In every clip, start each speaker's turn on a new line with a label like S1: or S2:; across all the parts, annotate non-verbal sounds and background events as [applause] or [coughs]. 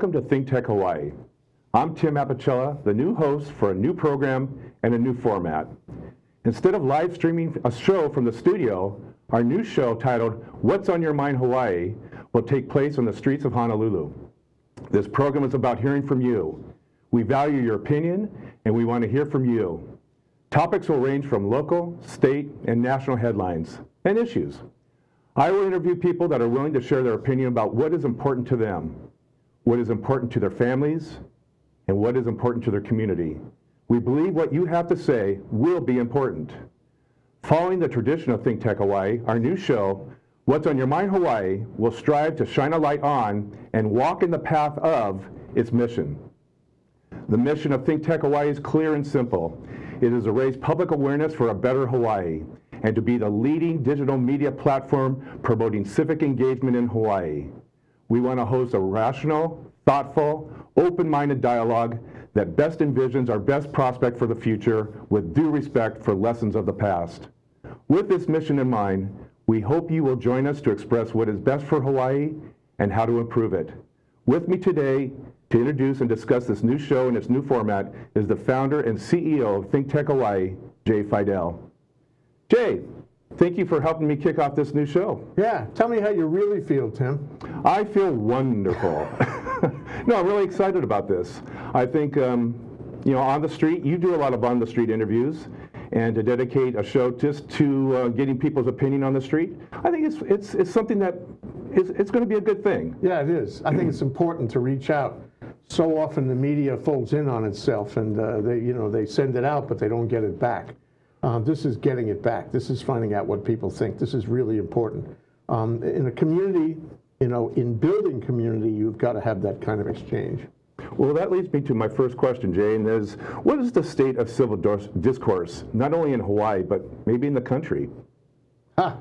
S1: Welcome to Think Tech Hawaii. I'm Tim Apicella, the new host for a new program and a new format. Instead of live streaming a show from the studio, our new show titled What's on Your Mind Hawaii will take place on the streets of Honolulu. This program is about hearing from you. We value your opinion and we want to hear from you. Topics will range from local, state, and national headlines and issues. I will interview people that are willing to share their opinion about what is important to them, what is important to their families, and what is important to their community. We believe what you have to say will be important. Following the tradition of Think Tech Hawaii, our new show, What's on Your Mind Hawaii, will strive to shine a light on and walk in the path of its mission. The mission of Think Tech Hawaii is clear and simple. It is to raise public awareness for a better Hawaii and to be the leading digital media platform promoting civic engagement in Hawaii. We want to host a rational, thoughtful, open-minded dialogue that best envisions our best prospect for the future with due respect for lessons of the past. With this mission in mind, we hope you will join us to express what is best for Hawaii and how to improve it. With me today to introduce and discuss this new show and its new format is the founder and CEO of Think Tech Hawaii, Jay Fidell. Jay, thank you for helping me kick off this new show.
S2: Yeah, tell me how you really feel, Tim.
S1: I feel wonderful. [laughs] no, I'm really excited about this. I think, um, you know, on the street, you do a lot of on the street interviews, and to dedicate a show just to uh, getting people's opinion on the street, I think it's it's it's something that is it's going to be a good thing.
S2: Yeah, it is. I think it's important to reach out. So often the media folds in on itself, and uh, they you know they send it out, but they don't get it back. Um, this is getting it back. This is finding out what people think. This is really important. Um, in a community, you know, in building community, you've got to have that kind of exchange.
S1: Well, that leads me to my first question, Jay, and is what is the state of civil discourse, not only in Hawaii, but maybe in the country?
S2: Huh.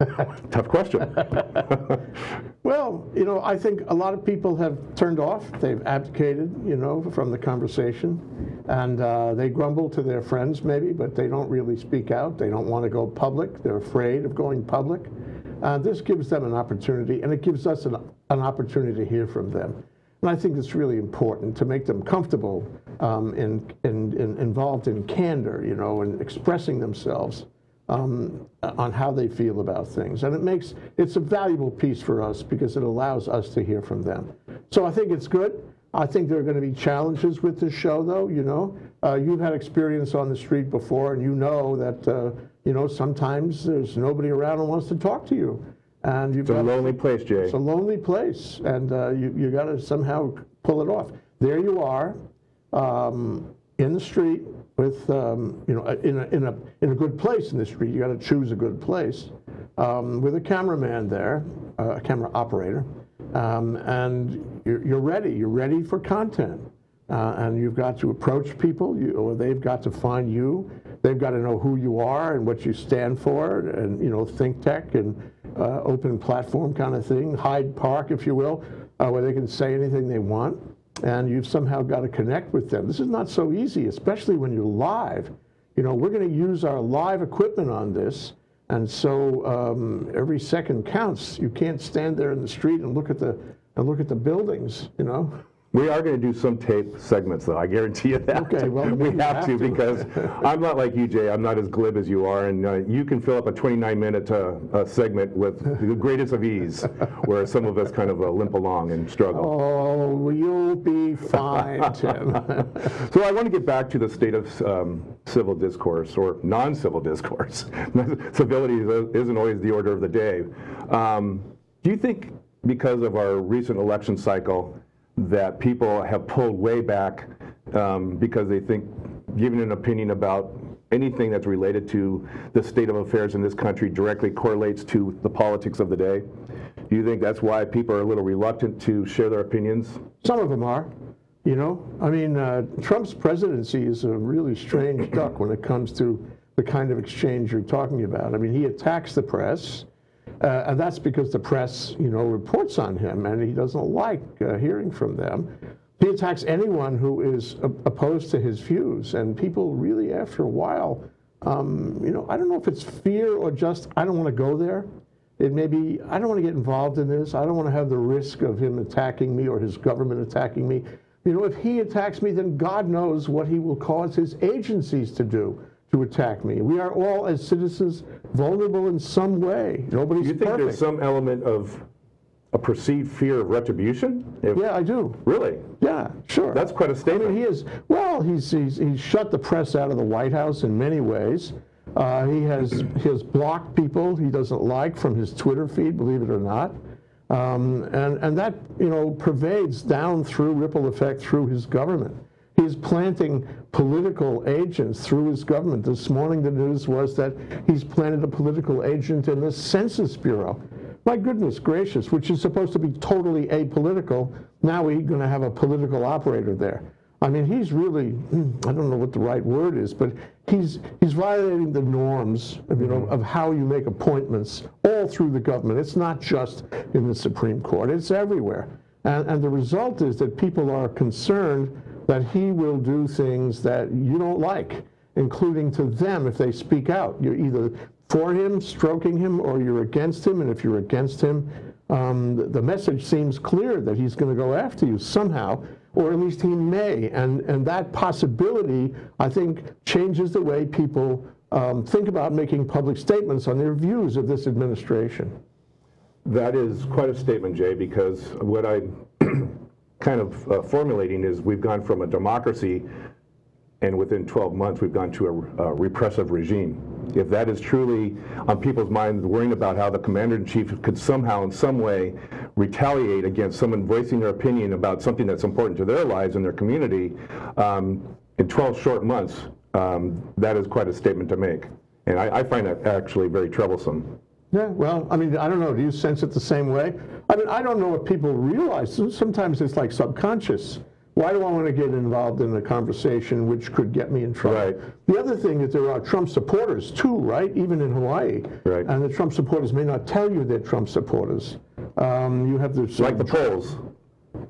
S2: [laughs]
S1: Tough question. [laughs]
S2: well, you know, I think a lot of people have turned off. They've abdicated, you know, from the conversation. And uh, they grumble to their friends, maybe, but they don't really speak out. They don't want to go public. They're afraid of going public. Uh, this gives them an opportunity, and it gives us an, an opportunity to hear from them. And I think it's really important to make them comfortable um, and, and, involved in candor, you know, and expressing themselves um, on how they feel about things. And it makes, it's a valuable piece for us because it allows us to hear from them. So I think it's good. I think there are going to be challenges with this show, though. You know, uh, you've had experience on the street before, and you know that uh, you know sometimes there's nobody around who wants to talk to you, and
S1: you've it's a lonely place, Jay.
S2: It's a lonely place, and uh, you you got to somehow pull it off. There you are, um, in the street with um, you know in a, in a in a good place in the street. You got to choose a good place um, with a cameraman there, uh, a camera operator, um, and you're, you're, ready. You're ready for content, uh, and you've got to approach people, you, or they've got to find you. They've got to know who you are and what you stand for, and you know, think tech and uh, open platform kind of thing, Hyde Park, if you will, uh, where they can say anything they want and you've somehow got to connect with them. This is not so easy, especially when you're live. You know, we're going to use our live equipment on this, and so um, every second counts. You can't stand there in the street and look at the and look at the buildings. You know.
S1: We are going to do some tape segments, though. I guarantee you that.
S2: Okay, well,
S1: we have, have to, to, because I'm not like you, Jay. I'm not as glib as you are, and uh, you can fill up a 29-minute uh, uh, segment with the greatest of ease, where some of us kind of uh, limp along and struggle.
S2: Oh, you'll be fine, [laughs] Tim.
S1: so I want to get back to the state of um, civil discourse or non-civil discourse. [laughs] Civility isn't always the order of the day. Um, do you think, because of our recent election cycle, that people have pulled way back um, because they think giving an opinion about anything that's related to the state of affairs in this country directly correlates to the politics of the day. Do you think that's why people are a little reluctant to share their opinions?
S2: Some of them are. You know, I mean, uh, Trump's presidency is a really strange duck when it comes to the kind of exchange you're talking about. I mean, he attacks the press. Uh, and that's because the press, you know, reports on him, and he doesn't like uh, hearing from them. He attacks anyone who is opposed to his views, and people really, after a while, um, you know, I don't know if it's fear or just I don't want to go there. It may be, I don't want to get involved in this. I don't want to have the risk of him attacking me or his government attacking me. You know, if he attacks me, then God knows what he will cause his agencies to do to attack me. We are all, as citizens, vulnerable in some way. Nobody's
S1: You think
S2: perfect.
S1: there's some element of a perceived fear of retribution? If-
S2: yeah, I do.
S1: Really?
S2: Yeah, sure.
S1: That's quite a statement.
S2: mean, he is, well, he's, he's, he's shut the press out of the White House in many ways. Uh, he has, he has blocked people he doesn't like from his Twitter feed, believe it or not. Um, and, and that, you know, pervades down through ripple effect through his government. He's planting political agents through his government. This morning, the news was that he's planted a political agent in the Census Bureau. My goodness gracious, which is supposed to be totally apolitical, now we're going to have a political operator there. I mean, he's really, hmm, I don't know what the right word is, but he's, he's violating the norms of, you know, of how you make appointments all through the government. It's not just in the Supreme Court, it's everywhere. And, and the result is that people are concerned that he will do things that you don't like, including to them if they speak out. You're either for him, stroking him, or you're against him. And if you're against him, um, the, message seems clear that he's going to go after you somehow, or at least he may. And, and that possibility, I think, changes the way people um, think about making public statements on their views of this administration.
S1: That is quite a statement, Jay, because what I'm [clears throat] kind of uh, formulating is we've gone from a democracy and within 12 months we've gone to a, a repressive regime. If that is truly on people's minds, worrying about how the commander-in-chief could somehow in some way retaliate against someone voicing their opinion about something that's important to their lives and their community, um, in 12 short months, um, that is quite a statement to make. And I, I find that actually very troublesome.
S2: Yeah, well, I mean, I don't know. Do you sense it the same way? I mean, I don't know what people realize. Sometimes it's like subconscious. Why do I want to get involved in a conversation which could get me in trouble?
S1: Right.
S2: The other thing is there are Trump supporters too, right? Even in Hawaii.
S1: Right.
S2: And the Trump supporters may not tell you they're Trump supporters. Um, you have the
S1: Like the polls.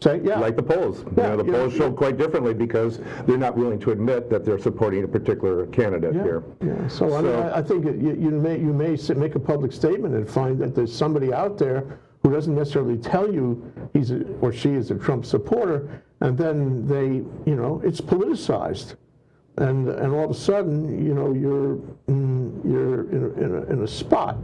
S2: Say, yeah,
S1: like the polls. You
S2: Yeah,
S1: know, the polls show quite differently because they're not willing to admit that they're supporting a particular candidate
S2: yeah,
S1: here.
S2: yeah. So, I mean, I, I think it, you, you may you may make a public statement and find that there's somebody out there who doesn't necessarily tell you he's a, or she is a Trump supporter, and then they, you know, it's politicized, and and all of a sudden, you know, you're mm, you're in a, in a, in a spot.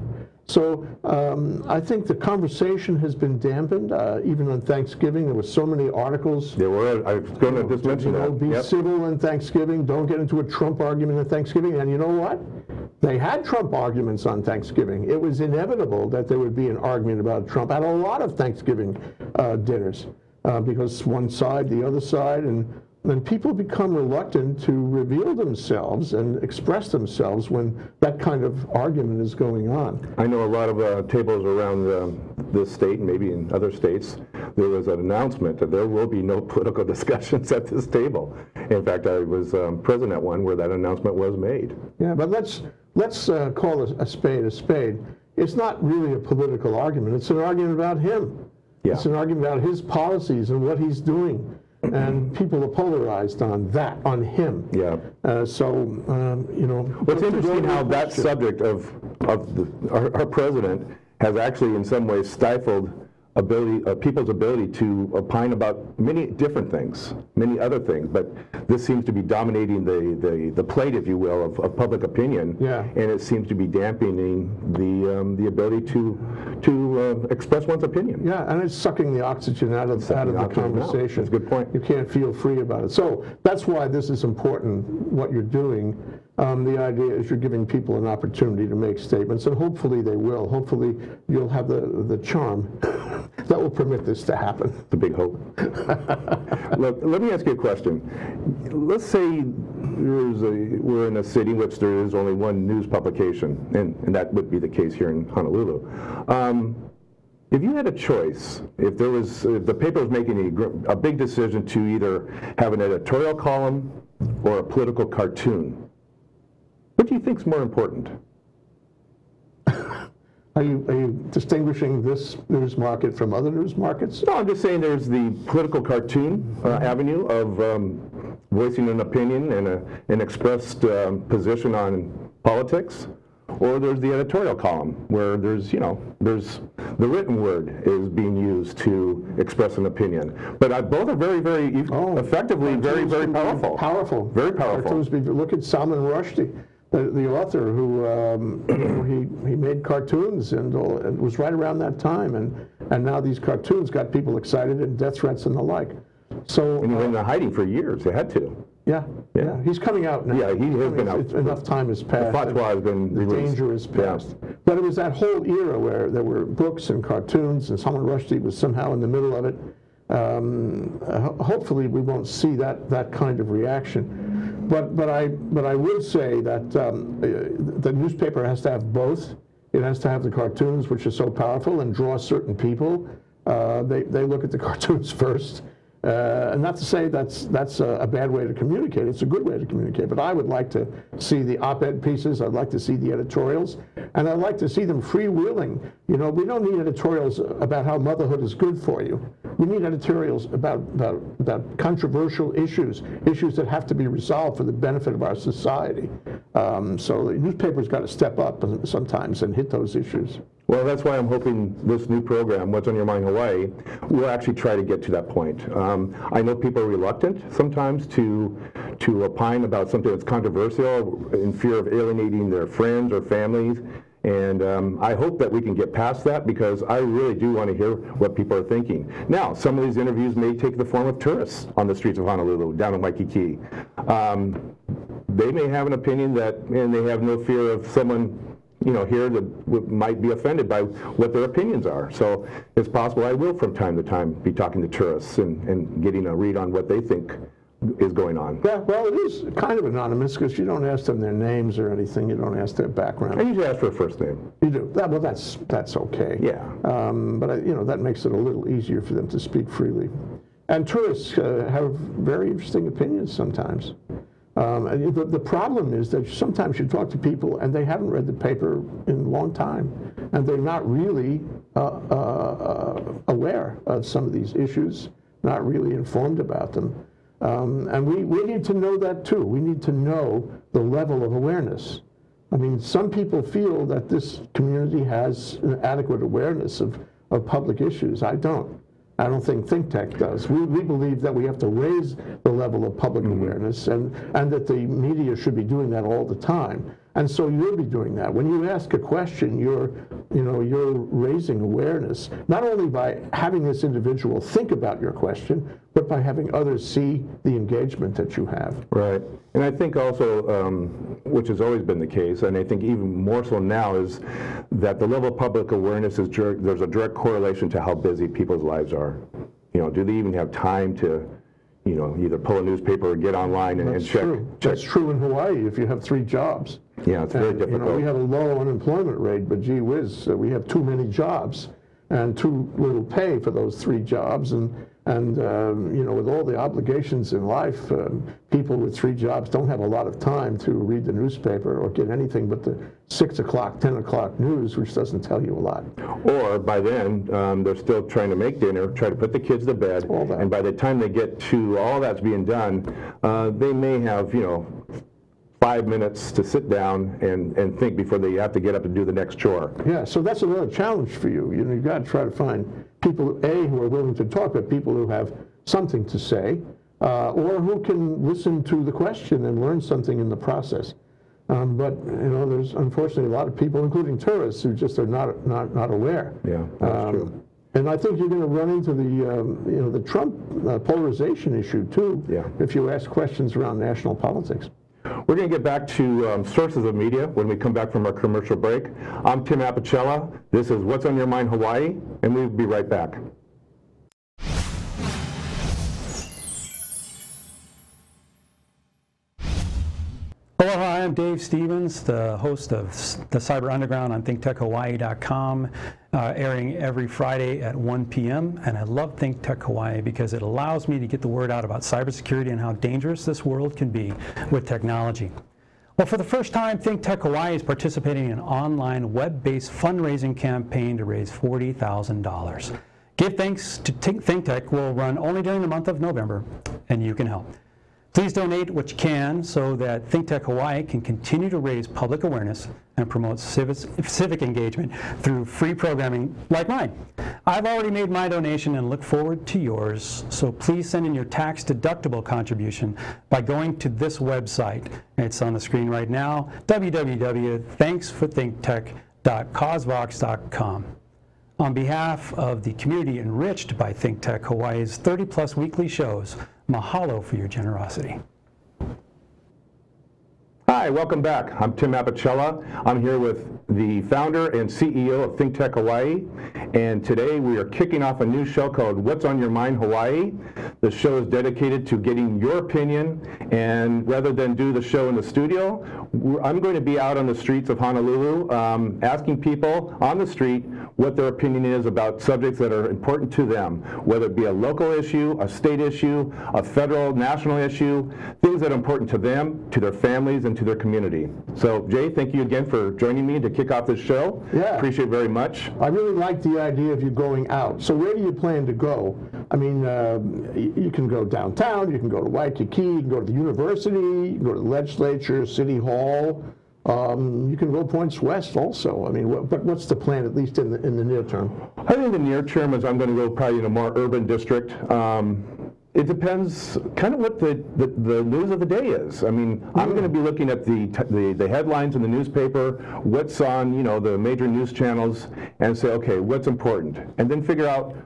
S2: So um, I think the conversation has been dampened. Uh, even on Thanksgiving, there were so many articles
S1: There were, I was going to just
S2: you
S1: mention
S2: know,
S1: that.
S2: be
S1: Yep.
S2: civil on Thanksgiving. Don't get into a Trump argument on Thanksgiving. And you know what? They had Trump arguments on Thanksgiving. It was inevitable that there would be an argument about Trump at a lot of Thanksgiving uh, dinners uh, because one side, the other side, and then people become reluctant to reveal themselves and express themselves when that kind of argument is going on.
S1: I know a lot of uh, tables around um, this state and maybe in other states, there was an announcement that there will be no [laughs] political discussions at this table. In fact, I was um, present at one where that announcement was made.
S2: Yeah, but let's let's uh, call a, a spade a spade. It's not really a political argument. It's an argument about him.
S1: Yeah.
S2: It's an argument about his policies and what he's doing, and people are polarized on that, on him.
S1: Yeah.
S2: Uh, so um, you know.
S1: What's interesting how that subject of, of the, our, our president has actually in some ways stifled ability, uh, people's ability to opine about many different things, many other things, but this seems to be dominating the, the, the plate, if you will, of, of public opinion.
S2: Yeah.
S1: And it seems to be dampening the, um, the ability to, to uh, express one's opinion.
S2: Yeah, and it's sucking the oxygen out of, out of the
S1: out.
S2: conversation.
S1: That's a good point.
S2: You can't feel free about it. So that's why this is important, what you're doing. Um, the idea is you're giving people an opportunity to make statements, and hopefully they will. Hopefully you'll have the, the charm [coughs] that will permit this to happen.
S1: A big hope. [laughs] Look, let me ask you a question. Let's say there's a, we're in a city in which there is only one news publication, and, and that would be the case here in Honolulu. Um, if you had a choice, if there was, if the paper was making a, a big decision to either have an editorial column or a political cartoon, what do you think is more important?
S2: Are you, are you distinguishing this news market from other news markets?
S1: No, I'm just saying there's the political cartoon uh, avenue of um, voicing an opinion and a, an expressed um, position on politics, or there's the editorial column where there's, you know, there's the written word is being used to express an opinion. But uh, both are very, very
S2: Oh,
S1: effectively, very, very powerful.
S2: Powerful.
S1: Very powerful.
S2: Cartoons Look at Salman Rushdie, the, the author who, um, [clears throat] he, he made cartoons and all- it was right around that time. And, and now these cartoons got people excited and death threats and the like. So,
S1: And he
S2: uh,
S1: went into hiding for years. They had to.
S2: yeah,
S1: Yeah.
S2: yeah, he's coming out now.
S1: Yeah, he has been out.
S2: it's- Enough time has passed.
S1: fatwa has been
S2: The
S1: released.
S2: danger is
S1: Yeah.
S2: past. But it was that whole era where there were books and cartoons, and Salman Rushdie was somehow in the middle of it. Um, ho- hopefully, we won't see that that kind of reaction. But but I but I would say that um, uh, the newspaper has to have both. It has to have the cartoons, which are so powerful and draw certain people. Uh, they they look at the [laughs] cartoons first. Uh, and not to say that's that's a, a bad way to communicate. It's a good way to communicate. But I would like to see the op-ed pieces. I'd like to see the editorials, and I'd like to see them freewheeling. You know, we don't need editorials about how motherhood is good for you. We need editorials about about, about controversial issues, issues that have to be resolved for the benefit of our society. Um, so the newspaper's got to step up sometimes and hit those issues.
S1: Well, that's why I'm hoping this new program, What's on Your Mind Hawaii, will actually try to get to that point. Um, I know people are reluctant sometimes to to opine about something that's controversial in fear of alienating their friends or families. And um, I hope that we can get past that because I really do want to hear what people are thinking. Now, some of these interviews may take the form of tourists on the streets of Honolulu, down in Waikiki. Um, they may have an opinion that, and they have no fear of someone you know, here that w- might be offended by what their opinions are. So it's possible I will from time to time be talking to tourists and, and getting a read on what they think is going on.
S2: Yeah, well, it is kind of anonymous because you don't ask them their names or anything. You don't ask their background.
S1: I usually ask for a first name.
S2: You do. That, well, that's that's okay.
S1: Yeah.
S2: Um, but I, you know that makes it a little easier for them to speak freely. And tourists uh, have very interesting opinions sometimes. Um, the, the problem is that sometimes you talk to people and they haven't read the paper in a long time, and they're not really uh, uh, aware of some of these issues, not really informed about them. Um, and we, we need to know that too. We need to know the level of awareness. I mean, some people feel that this community has an adequate awareness of, of public issues. I don't. I don't think ThinkTech does. We, we believe that we have to raise the level of public mm-hmm. awareness and, and that the media should be doing that all the time. And so you'll be doing that. When you ask a question, you're, you know, you're raising awareness, not only by having this individual think about your question, but by having others see the engagement that you have.
S1: Right. And I think also, um, which has always been the case, and I think even more so now, is that the level of public awareness is there's a direct correlation to how busy people's lives are. You know, do they even have time to, you know, either pull a newspaper or get online and, and check?
S2: true.
S1: check.
S2: That's true in Hawaii if you have three jobs.
S1: Yeah, it's very
S2: And, You know,
S1: difficult.
S2: we have a low unemployment rate, but gee whiz, uh, we have too many jobs and too little pay for those three jobs. And, and um, you know, with all the obligations in life, um, people with three jobs don't have a lot of time to read the newspaper or get anything but the 6 o'clock, 10 o'clock news, which doesn't tell you a lot.
S1: Or by then, um, they're still trying to make dinner, try to put the kids to bed,
S2: All that.
S1: and by the time they get to all that's being done, uh, they may have, you know, five minutes to sit down and, and think before they have to get up and do the next chore.
S2: Yeah, so that's another challenge for you. You know, you've got to try to find people, A, who are willing to talk, but people who have something to say, uh, or who can listen to the question and learn something in the process. Um, but, you know, there's unfortunately a lot of people, including tourists, who just are not, not, not aware.
S1: Yeah, that's
S2: Um,
S1: true.
S2: And I think you're going to run into the, um, you know, the Trump uh, polarization issue, too,
S1: Yeah.
S2: if you ask questions around national politics.
S1: We're going to get back to um, sources of media when we come back from our commercial break. I'm Tim Apicella. This is What's on Your Mind Hawaii, and we'll be right back.
S3: I'm Dave Stevens, the host of the Cyber Underground on ThinkTechHawaii.com, uh, airing every Friday at 1 p.m. And I love ThinkTech Hawaii because it allows me to get the word out about cybersecurity and how dangerous this world can be with technology. Well, for the first time, ThinkTech Hawaii is participating in an online web-based fundraising campaign to raise $40,000. Give Thanks to Think- ThinkTech will run only during the month of November, and you can help. Please donate what you can so that ThinkTech Hawaii can continue to raise public awareness and promote civic, engagement through free programming like mine. I've already made my donation and look forward to yours, so please send in your tax deductible contribution by going to this website. It's on the screen right now, www.thanksforthinktech.causevox.com. On behalf of the community enriched by ThinkTech Hawaii's 30 plus weekly shows, mahalo for your generosity.
S1: Hi, welcome back. I'm Tim Apicella. I'm here with the founder and CEO of ThinkTech Hawaii, and today we are kicking off a new show called What's on Your Mind Hawaii. The show is dedicated to getting your opinion, and rather than do the show in the studio, I'm going to be out on the streets of Honolulu um, asking people on the street what their opinion is about subjects that are important to them, whether it be a local issue, a state issue, a federal, national issue, things that are important to them, to their families, and to their community. So, Jay, thank you again for joining me to kick off this show.
S2: Yeah.
S1: Appreciate it very much.
S2: I really like the idea of you going out. So where do you plan to go? I mean, uh, you can go downtown, you can go to Waikiki, you can go to the university, you can go to the legislature, city hall. Um, you can go points west also. I mean, what, but what's the plan, at least in the, in the near term?
S1: I think the near term is I'm going to go probably in a more urban district. Um, it depends kind of what the, the, the, news of the day is. I mean, I'm going to be looking at the, the, the headlines in the newspaper, what's on, you know, the major news channels, and say, okay, what's important? And then figure out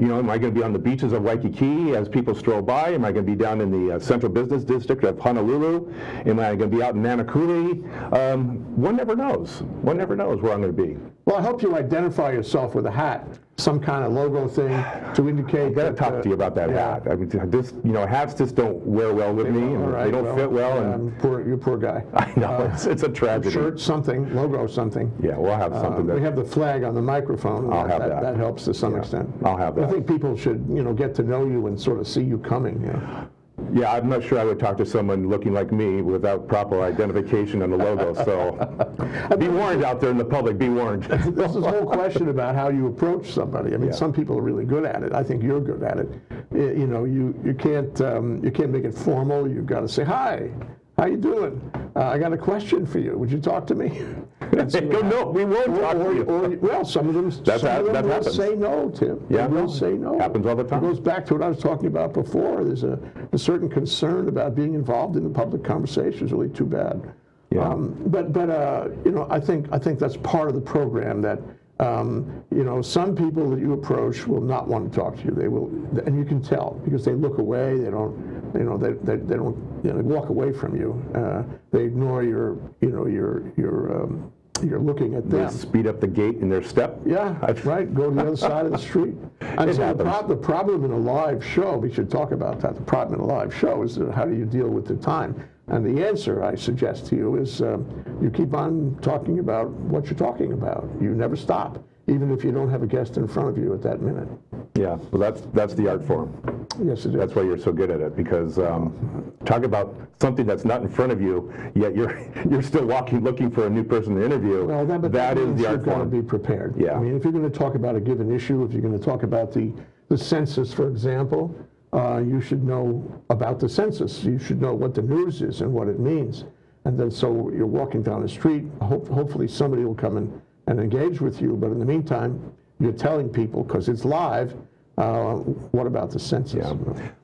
S1: you know, am I going to be on the beaches of Waikiki as people stroll by? Am I going to be down in the uh, central business district of Honolulu? Am I going to be out in Nanakuli? Um, one never knows. One never knows where I'm going to be.
S2: Well, I hope you identify yourself with a hat, some kind of logo thing to indicate.
S1: I got to talk
S2: uh,
S1: to you about that
S2: yeah.
S1: hat. I mean, this, you know, hats just don't wear well with me, and
S2: right,
S1: they don't fit well.
S2: yeah,
S1: and
S2: poor, you poor guy. [laughs]
S1: I know it's, it's a tragedy.
S2: Shirt, something, logo, something.
S1: Yeah, we'll have something
S2: Uh,
S1: that
S2: we have the flag on the microphone.
S1: I'll have that.
S2: That helps to some
S1: Yeah,
S2: extent.
S1: I'll have that.
S2: I think people should, you know, get to know you and sort of see you coming. Yeah.
S1: Yeah, I'm not sure I would talk to someone looking like me without proper identification and a logo. [laughs] So be warned out there in the public. Be warned.
S2: There's this whole question about how you approach somebody. I mean,
S1: Yeah.
S2: some people are really good at it. I think you're good at it. You know, you you can't um, you can't make it formal. You've got to say hi. How you doing? Uh, I got a question for you. Would you talk to me? [laughs] You
S1: no, we won't
S2: or-
S1: talk to you.
S2: or- well, some of them, some
S1: hap-
S2: of them
S1: that
S2: will
S1: happens.
S2: say no, Tim.
S1: Yeah,
S2: they will
S1: no.
S2: say no.
S1: Happens all the time.
S2: It goes back to what I was talking about before. There's a, a certain concern about being involved in the public conversation. It's really too bad.
S1: Yeah.
S2: Um, but but uh, you know, I think I think that's part of the program that. Um, you know, some people that you approach will not want to talk to you. They will, and you can tell because they look away. They don't, you know, they, they, they don't, you know, they walk away from you. Uh, they ignore your, you know, your your um, you're looking at them.
S1: They speed up the gate in their step.
S2: Yeah, that's right. Go to the other side of the street. [laughs] And
S1: It
S2: so the, prob- the problem in a live show, we should talk about that. The problem in a live show is how do you deal with the time? And the answer I suggest to you is um, you keep on talking about what you're talking about. You never stop, even if you don't have a guest in front of you at that minute.
S1: Yeah, well, that's that's the art form.
S2: Yes, it is.
S1: That's why you're so good at it because um, talk about something that's not in front of you, yet you're [laughs] you're still walking looking for a new person to interview.
S2: Well, that, but
S1: that is the art
S2: you've got to
S1: form.
S2: be prepared.
S1: Yeah.
S2: I mean, if you're going to talk about a given issue, if you're going to talk about the, the census, for example, uh, you should know about the census. You should know what the news is and what it means. And then so you're walking down the street, hope, hopefully somebody will come and, and engage with you. But in the meantime, you're telling people, because it's live, uh, what about the census?
S1: Yeah.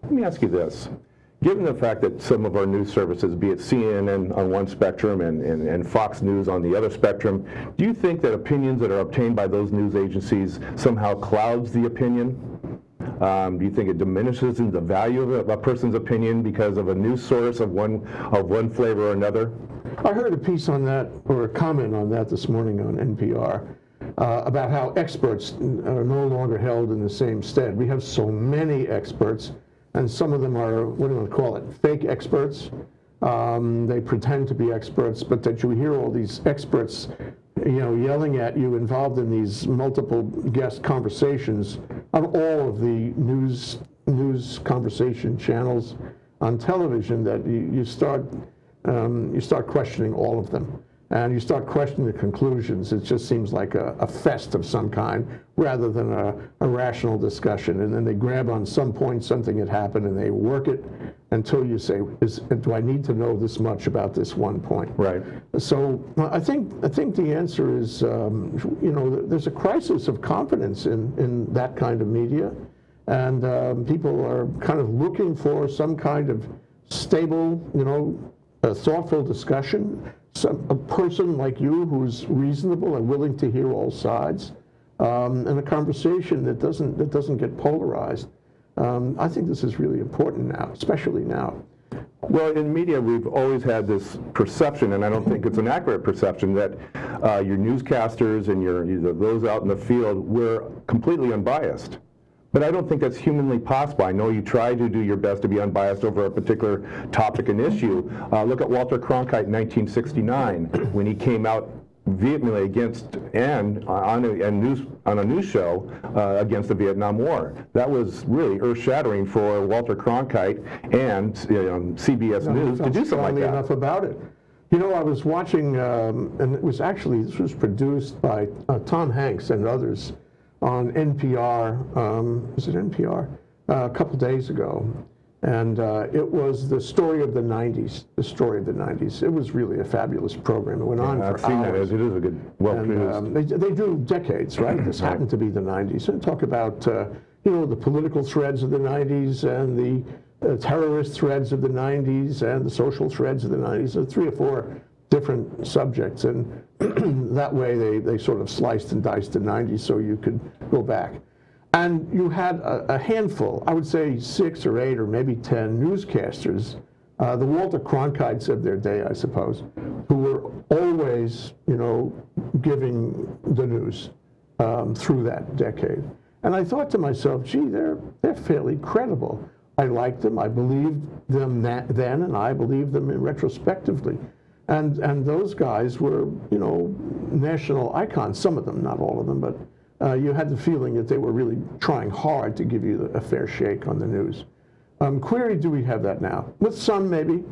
S1: Let me ask you this. Given the fact that some of our news services, be it CNN on one spectrum and, and, and Fox News on the other spectrum, do you think that opinions that are obtained by those news agencies somehow clouds the opinion? Um, do you think it diminishes the value of a, person's opinion because of a new source of one of one flavor or another?
S2: I heard a piece on that, or a comment on that this morning on NPR, uh, about how experts are no longer held in the same stead. We have so many experts, and some of them are, what do you want to call it, fake experts. Um, they pretend to be experts, but that you hear all these experts, you know, yelling at you, involved in these multiple guest conversations on all of the news news conversation channels on television. That you, you start um, you start questioning all of them. and you start questioning the conclusions, it just seems like a, a fest of some kind rather than a, a, rational discussion. And then they grab on some point something had happened and they work it until you say, is, do I need to know this much about this one point?
S1: Right.
S2: So I think I think the answer is, um, you know, there's a crisis of confidence in, in that kind of media, and um, people are kind of looking for some kind of stable, you know, thoughtful discussion some, a person like you who's reasonable and willing to hear all sides, um, and a conversation that doesn't that doesn't get polarized. Um, I think this is really important now, especially now.
S1: Well, in media, we've always had this perception, and I don't think it's an accurate perception, that uh, your newscasters and your those out in the field were completely unbiased. But I don't think that's humanly possible. I know you try to do your best to be unbiased over a particular topic and issue. Uh, look at Walter Cronkite in 1969 when he came out vehemently against and on a, a, news on a news show uh, against the Vietnam War. That was really earth-shattering for Walter Cronkite and CBS
S2: no,
S1: News to do something like that.
S2: enough about it. You know, I was watching, um, and it was actually this was produced by uh, Tom Hanks and others on NPR, um, was it NPR? Uh, a couple days ago. And uh, it was the story of the 90s, the story of the 90s. It was really a fabulous program. It went
S1: yeah,
S2: on
S1: I've
S2: for
S1: seen
S2: hours.
S1: It is a good, well produced. Um,
S2: they, they do decades, right? This right. happened to be the 90s. And talk about, uh, you know, the political threads of the 90s and the uh, terrorist threads of the 90s and the social threads of the 90s. So three or four different subjects. And [clears throat] that way they, they sort of sliced and diced the 90s so you could go back. And you had a, a handful, I would say six or eight or maybe 10 newscasters, uh, the Walter Cronkites of their day, I suppose, who were always, you know, giving the news um, through that decade. And I thought to myself, gee, they're, they're fairly credible. I liked them, I believed them then, and I believe them retrospectively. And, and those guys were, you know, national icons, some of them, not all of them, but uh, you had the feeling that they were really trying hard to give you a fair shake on the news. Um, query, do we have that now? With some, maybe,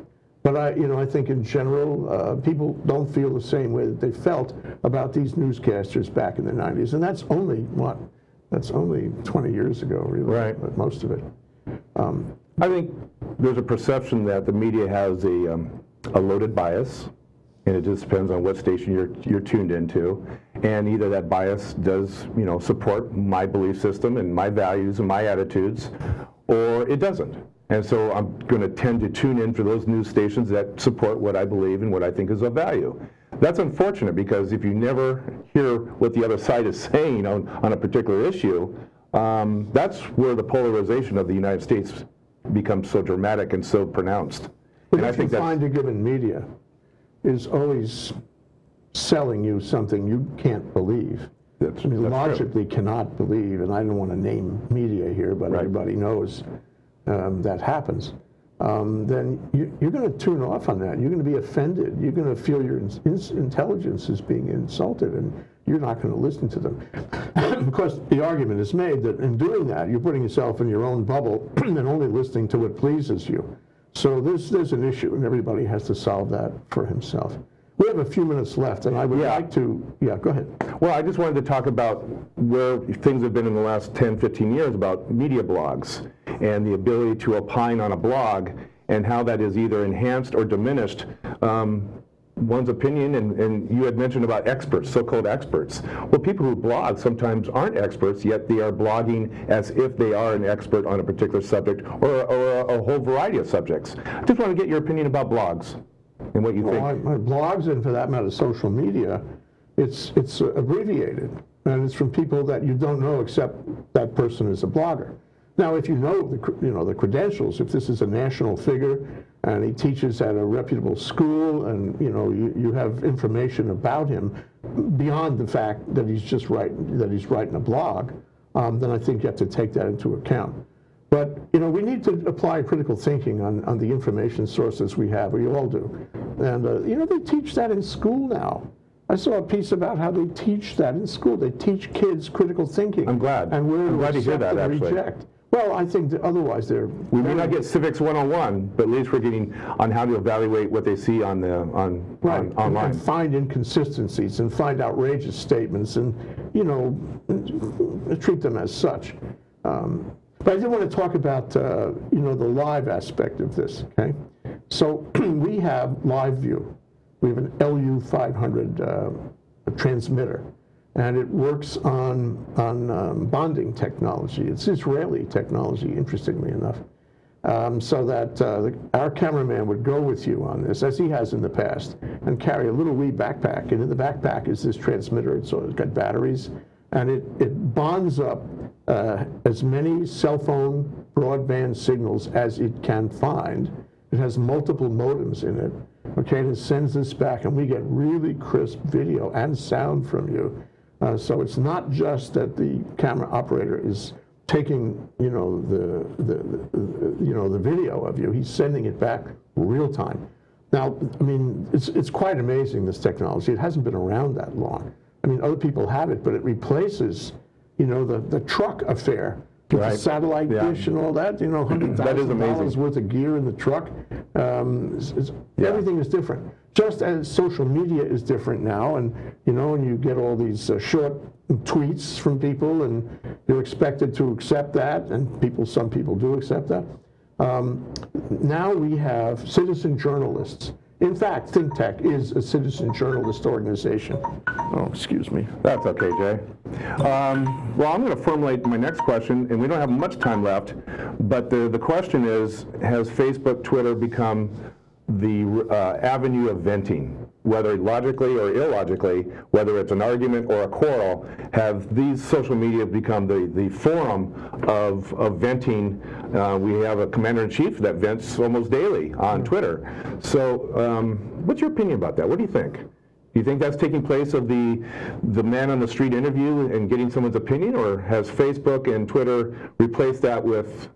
S2: but I, you know, I think in general, uh, people don't feel the same way that they felt about these newscasters back in the 90s. And that's only, what, that's only 20 years ago, really,
S1: right.
S2: most of it.
S1: Um, I think there's a perception that the media has a, um, a loaded bias, and it just depends on what station you're you're tuned into, and either that bias does you know support my belief system and my values and my attitudes, or it doesn't. And so I'm going to tend to tune in for those news stations that support what I believe and what I think is of value. That's unfortunate because if you never hear what the other side is saying on, on a particular issue, um, that's where the polarization of the United States becomes so dramatic and so pronounced.
S2: But and I think you find a given media is always selling you something you can't believe. That's, I mean, logically true. cannot believe, and I don't want to name media here, but right. everybody knows um, that happens. Um, then you, are going to tune off on that. You're going to be offended. You're going to feel your in, intelligence is being insulted, and you're not going to listen to them. [coughs] of course, the argument is made that in doing that, you're putting yourself in your own bubble [clears throat] and only listening to what pleases you. So there's, there's an issue, and everybody has to solve that for himself. We have a few minutes left, and I would yeah. like to, yeah, go ahead.
S1: Well, I just wanted to talk about where things have been in the last 10, 15 years about media blogs and the ability to opine on a blog and how that is either enhanced or diminished um, one's opinion, and, and you had mentioned about experts, so-called experts. Well, people who blog sometimes aren't experts, yet they are blogging as if they are an expert on a particular subject or, or a, a whole variety of subjects. I just want to get your opinion about blogs and what you
S2: well,
S1: think.
S2: My blogs, and for that matter, social media, it's, it's abbreviated, and it's from people that you don't know except that person is a blogger. Now, if you know the, you know, the credentials, if this is a national figure and he teaches at a reputable school and you know you, you have information about him beyond the fact that he's just writing that he's writing a blog, um, then I think you have to take that into account. But you know we need to apply critical thinking on, on the information sources we have. We all do, and uh, you know they teach that in school now. I saw a piece about how they teach that in school. They teach kids critical thinking.
S1: I'm glad.
S2: And where
S1: I'm glad to hear that, actually.
S2: reject. Well, I think that otherwise they're.
S1: We may not get civics 101, but at least we're getting on how to evaluate what they see on the, on,
S2: Right,
S1: on
S2: and-
S1: online.
S2: And find inconsistencies and find outrageous statements and, you know, treat them as such. Um, But I did want to talk about, uh, you know, the live aspect of this, okay? So [clears throat] we have LiveU. We have an LU500 uh, transmitter, and it works on, on um, bonding technology. It's Israeli technology, interestingly enough um, so that uh, the, our cameraman would go with you on this, as he has in the past, and carry a little wee backpack. And in the backpack is this transmitter. So it's got batteries, and it, it bonds up uh, as many cell phone broadband signals as it can find. It has multiple modems in it. Okay, and it sends this back, and we get really crisp video and sound from you. Uh, so it's not just that the camera operator is taking, you know, the, the, the, you know, the video of you. He's sending it back real time. Now, I mean, it's, it's quite amazing, this technology. It hasn't been around that long. I mean, other people have it, but it replaces, you know, the, the truck affair. With the satellite
S1: Yeah.
S2: dish and all that, you know, hundred [clears throat]
S1: That is
S2: thousand dollars worth of gear in the truck. Um, it's- it's-
S1: Yeah.
S2: Everything is different. Just as social media is different now, and you know, and you get all these uh, short tweets from people, and you're expected to accept that, and people, some people do accept that. Um, now we have citizen journalists. In fact, ThinkTech is a citizen journalist organization. Oh, excuse me.
S1: That's okay, Jay. Um, Well, I'm going to formulate my next question, and we don't have much time left, but the, the question is, has Facebook, Twitter become the uh, avenue of venting? Whether logically or illogically, whether it's an argument or a quarrel, have these social media become the, the forum of, of venting? Uh, We have a commander-in-chief that vents almost daily on Twitter. So um, what's your opinion about that? What do you think? Do you think that's taking place of the, the man on the street interview and getting someone's opinion, or has Facebook and Twitter replaced that with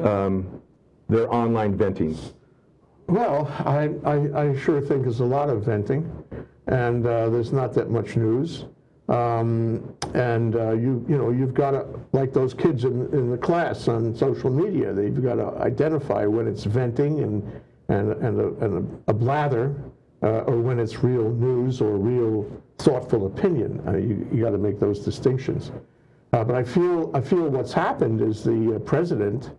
S1: um, their online venting?
S2: Well, I, I, I sure think there's a lot of venting, and uh, there's not that much news. Um, and uh, you, you know, you've got to, like those kids in, in the class on social media, they've got to identify when it's venting and, and, and, a, and a, a blather, uh, or when it's real news or real thoughtful opinion. Uh, you you got to make those distinctions. Uh, but I feel, I feel what's happened is the uh, president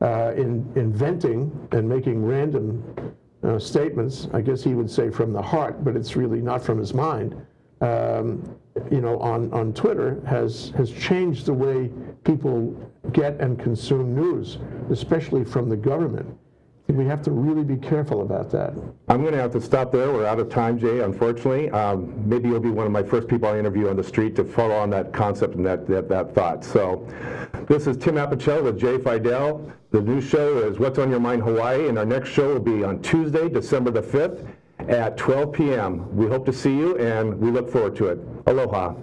S2: uh, in inventing and making random uh, statements. I guess he would say from the heart, but it's really not from his mind. Um, you know, on, on Twitter has has changed the way people get and consume news, especially from the government. We have to really be careful about that.
S1: I'm going to have to stop there. We're out of time, Jay, unfortunately. Um, maybe you'll be one of my first people I interview on the street to follow on that concept and that, that, that thought. So this is Tim Apicella with Jay Fidell. The new show is What's on Your Mind Hawaii, and our next show will be on Tuesday, December the 5th at 12 p.m. We hope to see you, and we look forward to it. Aloha.